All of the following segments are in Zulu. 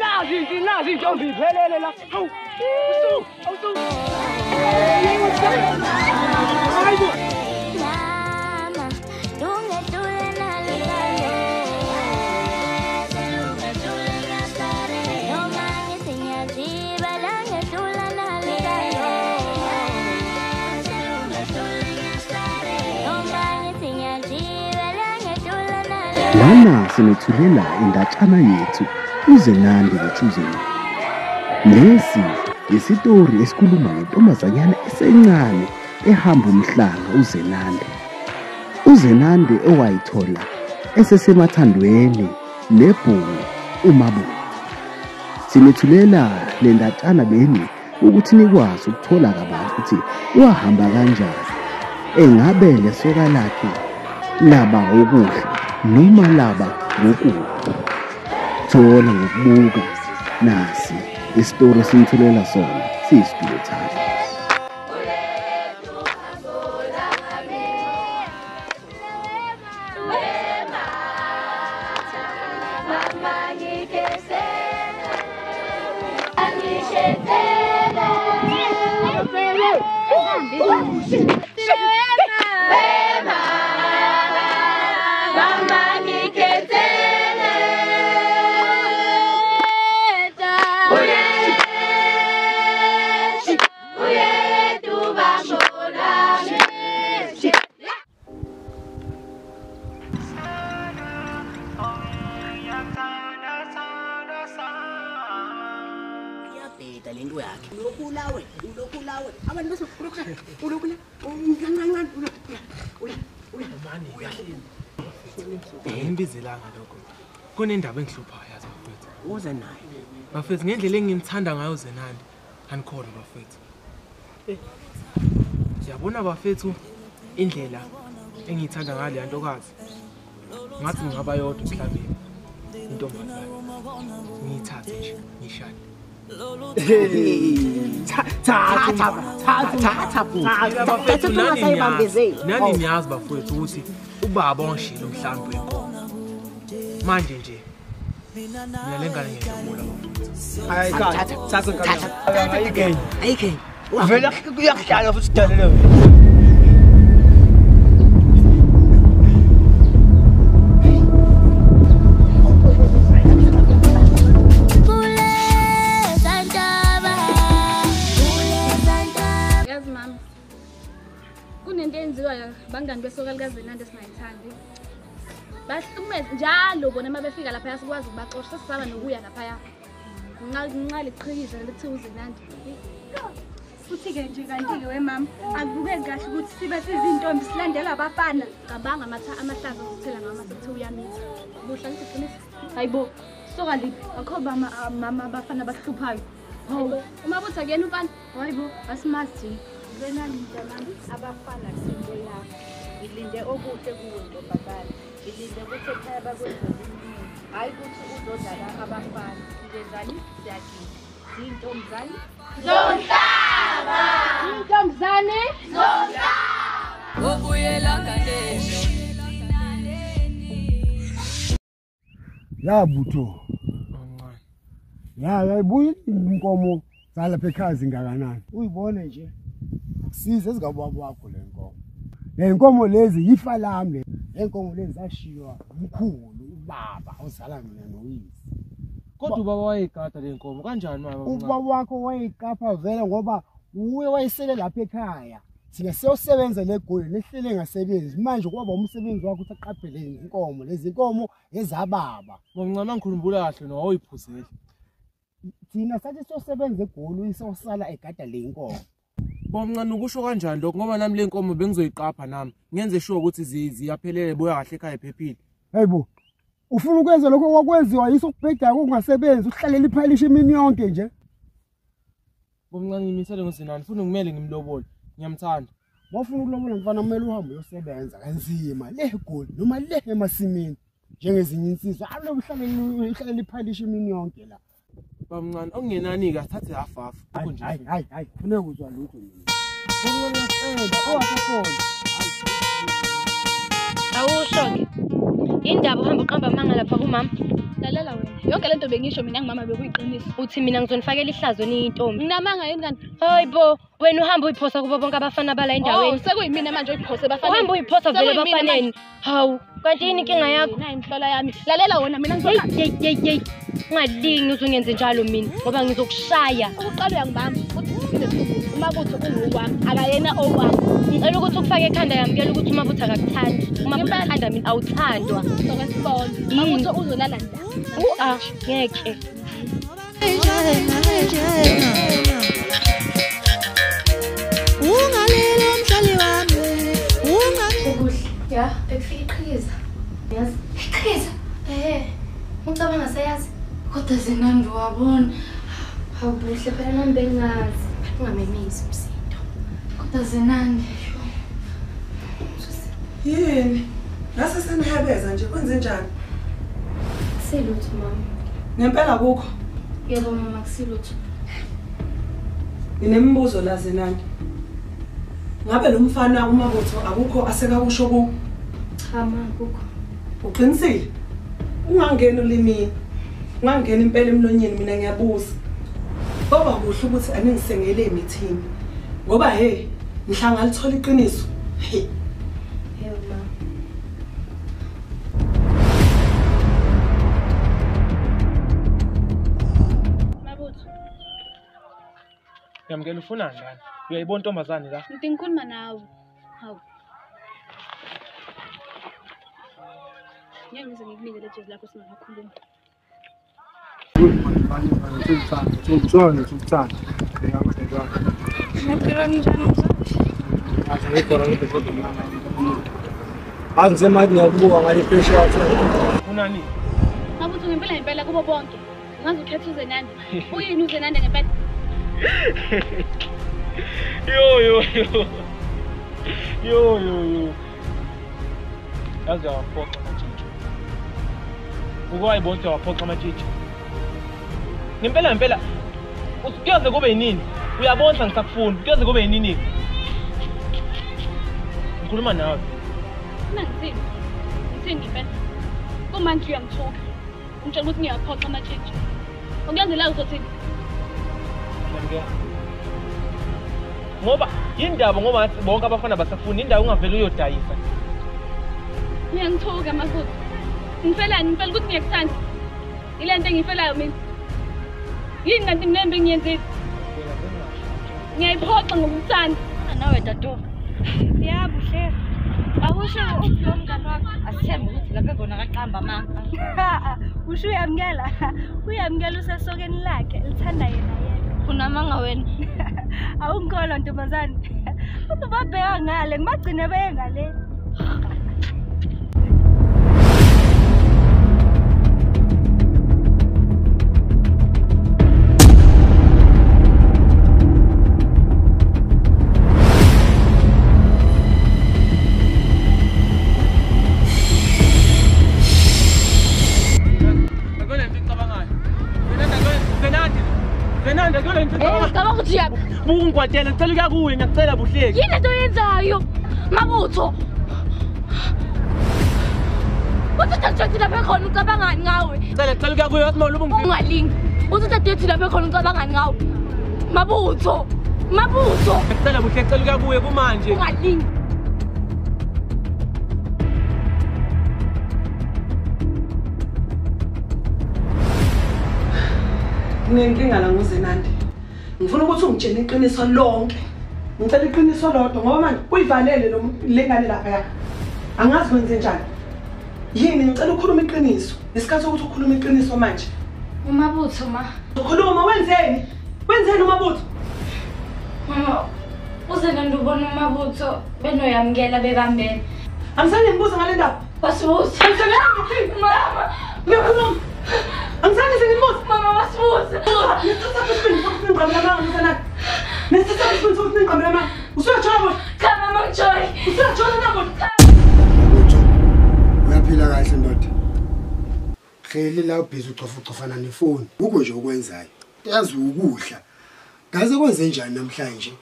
那是的，那是兄弟，来来来来，好，好走，好走。lana simethulela indatshana yethu uzenandi bethuzeni lesi yisitori esikhuluma ngentombazanyana esencane ehamba umhlanga uzenande. Uzenande owayithola esesemathandweni nebhungu umabungu. Sinethulela le ndatshana beni ukuthi nikwazi ukuthola kabanzi ukuthi wahamba kanjani. Engabe lesoka lakhe laba ukudla noma laba ngokubi thola ngokubuka nasi isitori simthulela sona siyisitulo time Ngimbizelanga lokho. Kunendaba engihluphayo yazi bafethu. uze naye Bafethu ngendlela engimthanda ngayo Zenandi anikholwa bafethu. Siyabona bafethu indlela engiyithanda ngayo le ntokazi. Ngathi ngingaba yodwa emhlabeni. Intombazane. Ngiyithathe nje ngishade. Bafethu nani niyazi nani niyazi bafethu ukuthi ubaba wangishila umhlambi wenkomo. Manje nje mina lengane ngiyabula bafethu. hayi cha thatha ngane ayikeni ayikhe vele kuyakuhlala futhi sidalele eyenziwayo bangani besoka likazenandi esingayithandi bahlukumeza njalo bona uma befika laphaya sikwazi ukubaxosha sesisaba nokuya laphaya. Ngenxa liqhikiza lethiwa uzenandi futhi-ke nje kanti-ke wemama akubukeki kahle ukuthi sibe sizintombi silandela abafana. Cabanga amahlazo okuthela ngawo mase kuthiwa uyamitha buhla ngithi hayi bo soka liphi? Akho mama abafana abahluphayo hawu uma buthi akuyena umfana. Hayi bo asimazi benalindamami abafana sinto yakho. Ngilinde okuhle kuwe ntombazane ngilinde ukuthi ekhaya bakwenze okuningi hhayi ukuthi uzodlala abafana. Ngenzani siyagida. Ziyintombazane intombazane ya butho. Omncane. ya yayibuya inkomo zalapha ekhaya zingakanani? Uyibone nje. Size ezingababa wakho le nkomo. Le nkomo lezi yifa lami le. Nkomo lezi zashiywa umkhulu ubaba ozala mina noyise. Kodwa ubaba wayegada le nkomo kanjani mama? ubaba wakho wayekapha vele ngoba uye wayesele lapha ekhaya. Thina siyosebenza legoli lehlele ngasebenzi. Manje kwaba umsebenzi wakho ukuthi aqaphele inkomo lezi nkomo ezababa. Bomncane angikhumbula kahle no awuyiphuzeli. thina sathi siyosebenza egoli uyisosala egada le nkomo Bomncane ukusho kanjani lokho ngoba nami le nkomo bengizoyiqapha nami. Ngenze sure ukuthi zi- ziyaphelele boya kahle ekhaya ephephile. hayibo ufuna ukwenza lokho kwakwenziwa yiso kubhedayo kungasebenzi uhlalela iphalisha imini yonke nje Bomncane ngimisele ngozinani futhi ngimele ngimlobole. Ngiyamthanda. wafuna ukulobola mfana kumele uhambe uyosebenza kanzima le egoli noma le emasimini njengezinye insizwa alobe uhlalela uhlalela iphalisha imini yonke la bamncane okungenani-ke asithathe hayi hayi funeka uzwa lutho owasekhona awusho-ke indaba uhamba uqamba amanga lapha kumama lalela wena yonke lento bengisho mina ngumama bekuyiqiniso uthi mina ngizonifakela ihlazo niyintombi nginamanga yini kanti hayi bo wena uhambe uyiphosa kubo bonke abafana bala endaweni Oh, sekuyimina manje oyiphose uhamba uyiphosa vele bafaneni hawu kanti yini inkinga yakho nayi imhlola yami lalela wona mina ngizohamba yeyi yeyi yeyi ungalingi uthi ungenze njalo mina ngoba ngizokushaya. Ukuqala uyangibamba uthi umabutho ungokwami akayena owami ngicela ukuthi ukufake ekhanda yamukela ukuthi umabutho akakuthandi. Umabutho athanda mina awuthandwa. Sokwesibona umabutho uzolala nda ah ngeke. Ungalilo mhlali wami. Ukuhle ya bekufika iqhiza yazi. Iqhiza ehe ucabanga seyazi. Kodwa zinandi wabona awubuhle phela nami bengazi. Ungamemezi umsindo kodwa zinandi yini? Ngase senihebeza nje kwenze njani? Kusilutho mama. Ngempela kukho yebo mama kusilutho nginemibuzo la zinandi ngabe lo mfana umabutho akukho asekakusho ku? Cha ma kukho uqinisile? Ungangeni ulimini. Ungangeni impela emlonyeni mina ngiyabuza. Ngoba kuhle ukuthi aningisengele emithini ngoba he mhla ngalithola iqiniso. He yebo mama mabutho. Yamukela ufuna ngani uyayibona intombazane la? Nti ngikhuluma nawe. Hawu. Ngeke ngize ngikunikele lejezi lakho singakakhulumi Chumchoni, chumchani msemaji nakuwa walipesha watu. Kuna nini? Hapo tunipele mbele kwa bonge. Yo yo yo. Yo yo yo. Ngempela ngempela. Us- kuyoze kube yinini? Uyabona ngisakufuni kuyoze kube yinini? Ngikhuluma nawe. Mina ngithini ngithini ngempela kumanje uyangithuka ngitshela ukuthi ngiyaphoxa amatshitshi ukuyenzela uzothini? Yamukela. ngoba yindaba ngoba ngathi bonke abafana basafuni indawo ungavele uyodayisa. Ngiyangithuka mabutho ngifelani ngifela ukuthi ngiyakuthanda. Ile nto engiyifelayo mina. Yini kanti mina embi ngiyenzile ngiyayiphoxa ngokuthanda nawe dadu yabo hle. Awusho uphi umngane wakho. Asithembe ukuthi lapha khona kaqamba amanga. Usho uyamukela? Uyamukela usesokeni lakhe lithanda yena yena. Unamanga wena? Awungikholwa ntombazane. Uthi babheka ngale ngibagcine beye ngale. Ngicabanga ukuthi uya buka ungikwatele ngicela ukuya kuye ngiyakucela buhleki. Yini into oyenzayo? Mabutho udadewethu lapha ekhona ucabangani ngawe? Cela ngicela ukuya kuye wathi mawuluba ungalingi. Udadewethu lapha ekhona ucabangani ngawe? Mabutho mabutho ngicela buhle ngicela ukuya kuye kumanje. Ungalingi nginenkinga la nguzenandi ngifuna ukuthi ungitshele iqiniso lonke. Ngicela iqiniso lodwa ngoba manje uyivalele lo m- le ngane laphaya. Angazi kwenze njani. Yini? Ngicela ukhuluma iqiniso. Isikhathi sokuthi ukhuluma iqiniso manje. Umabutho ma. Ukhuluma wenzeni? Wenzeni umabutho? Mama uzenandi ubona umabutho benoyamukela bebambene. Angisane ngibuza ngale ndaba. Wasibuza mama ngiyakhuluma angisane ngize ngibuza mama wasibuza nesithatha isibindi sokuthi ningqamela mani usuyatshona bona cha mama ngijoyi usuyatshona nabo Uyaphila kahle ndoda. hleli la ubhizi ucofucofana nefoni ukho nje okwenzayo yazi ukudla. Ngaze kwenze njani namhlanje?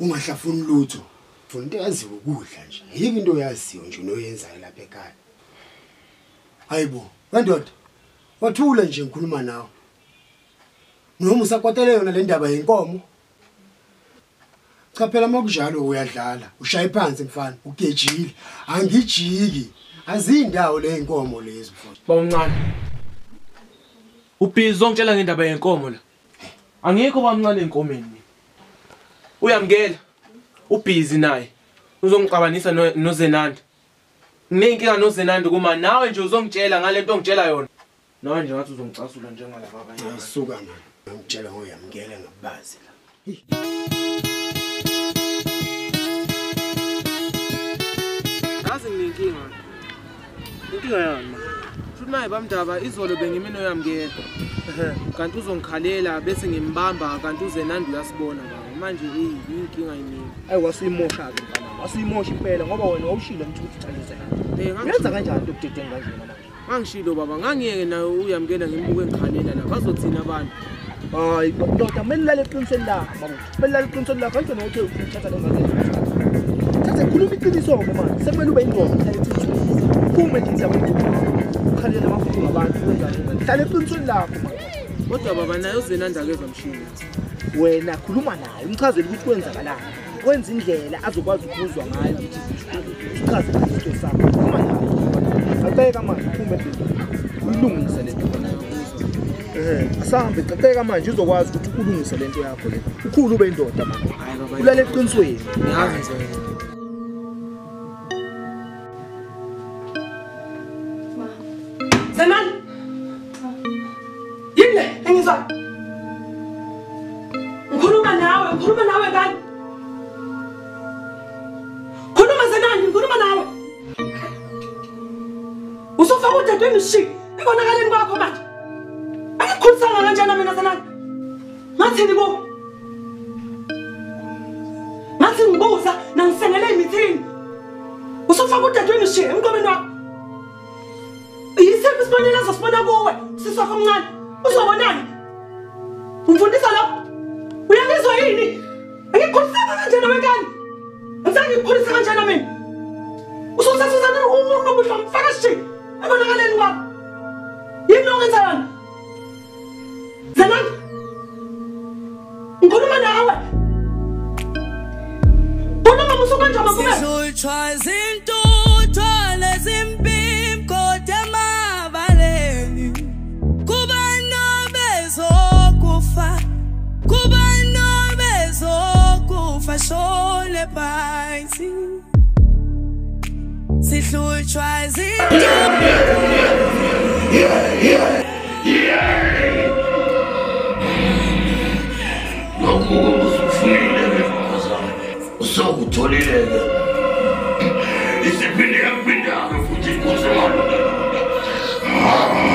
Ungahlafuni lutho. Funa into yaziwe ukudla nje. Yike into yaziyo nje noyenzayo lapha ekhaya. Hayibo wendoda wathula nje ngikhuluma nawe. Noma usakwatele yona le ndaba yenkomo? Cha phela makunjalo uyadlala ushaye phansi mfana ugejile. Angijiki. Azindawo le inkomo lezi mfowethu bawuncane ubhizi ongitshela ngendaba yenkomo la angikho bamncane enkomeni mina uyamkela ubhizi naye. Uzongixabanisa no- nozenandi. Ngineyinkinga nozenandi kuma nawe nje uzongitshela ngale nto ongitshela yona. Nawe nje ngathi uzongicasula njengalaba abanye suka mani ngitshela ngoyamkele ngabazi la. Yazi nginenkinga. Inkinga yami. Ma futhi naye bamdaba izolo bengimini oyamkela kanti uzongikhalela bese ngimbamba kanti uzenandi uyasibona baba. Manje eyi iyinkinga yiningi ayi wasuyimosha-ke mfanami wasuyimosha impela ngoba wena wawushilo ngithi ukuthi ucalisela uyenza kanjani into obudedeni kanjena manje ngangishilo baba. Ngangiyeke naye uyamkela ngimbuke ngikhalela la. Bazothina abantu hayi ndoda kumele lale eqinisweni lakho kumele lale eqinisweni lakho kanjani ukuthi uthatha lo thatha khuluma iqiniso-ke manje sekumele ube indoda uphume nje indaba ukhalela amafuthi ngabantu hlale eqinisweni lakho manje kodwa baba naye uzenandi akezwa mshini. Wena khuluma naye. Umchazele ukuthi kwenzakalani. Wenza indlela azokwazi ukuzwa ngayo. Ukuthi uchaze isto sakho. Khuluma naye caceka manje endleleni uyilungise le nto Eh, asambe caceka manje uzokwazi ukuthi ulungise lento yakho le ukhulu ube indoda manje ulale eqinisweni ngiyazi nje Zenani? Yini le engizwa? Ngikhuluma nawe, ngikhuluma nawe ngani? Khuluma Zenani, ngikhuluma nawe. Usufaka udadweni shi, ebonakaleni kwakho manje. Angikhulisanga kanjani mina Zenani? Ngathini bo? Ngathi ngibuza nangisengele imithini. Usufaka udadweni shi emqomeni wakho. yisiphi isibonelo azosibona kuwe siswakho omncane uzobonani umfundisa lapho uyabizwa yini angikukhulisanga kanjena wenkani angisange ngikukhulisa kanjena mina usuthathuzana umuntu obuhle mfaka shi ebonakaleni kwakho yini okwenza yona? Zanani ngikhuluma nawe. Khuluma musukanjama kube Sihlutshwa zintutho lezimpimko emabaleni kuba nobezokufa kuba nobezokufa shole phansi. Sihlutshwa lokhu kubuzufunile-ke mngazami usokutholile-ke isiphinde yaphindanga futhi inkosi njentombazane